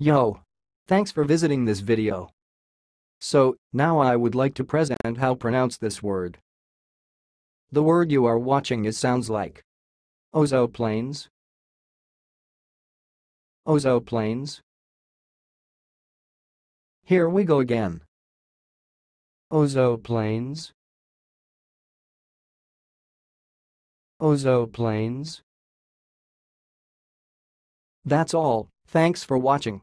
Yo! Thanks for visiting this video. So, now I would like to present how pronounce this word. The word you are watching is sounds like Ozoplanes Ozoplanes Here we go again. Ozoplanes Ozoplanes That's all, thanks for watching.